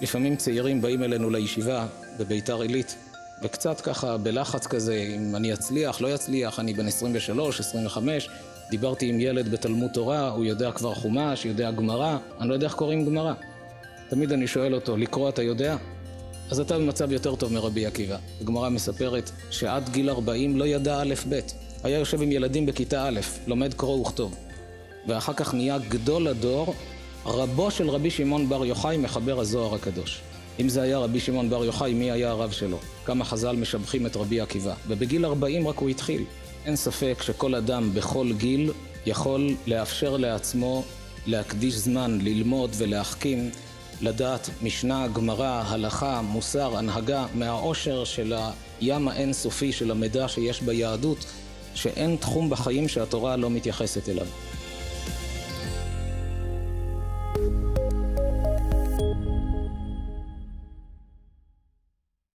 לפעמים צעירים באים אלינו לישיבה בביתר עילית, וקצת ככה בלחץ כזה, אם אני אצליח, לא אצליח, אני בן 23, 25, דיברתי עם ילד בתלמוד תורה, הוא יודע כבר חומש, יודע גמרא, אני לא יודע איך קוראים גמרא. תמיד אני שואל אותו, לקרוא אתה יודע? אז אתה במצב יותר טוב מרבי עקיבא. הגמרא מספרת שעד גיל 40 לא ידע א' ב'. היה יושב עם ילדים בכיתה א', לומד קרוא וכתוב. ואחר כך נהיה גדול הדור, רבו של רבי שמעון בר יוחאי מחבר הזוהר הקדוש. אם זה היה רבי שמעון בר יוחאי, מי היה הרב שלו? כמה חז"ל משבחים את רבי עקיבא. ובגיל 40 רק הוא התחיל. אין ספק שכל אדם בכל גיל יכול לאפשר לעצמו להקדיש זמן ללמוד ולהחכים, לדעת משנה, גמרא, הלכה, מוסר, הנהגה, מהעושר של הים האינסופי של המידע שיש ביהדות, שאין תחום בחיים שהתורה לא מתייחסת אליו. you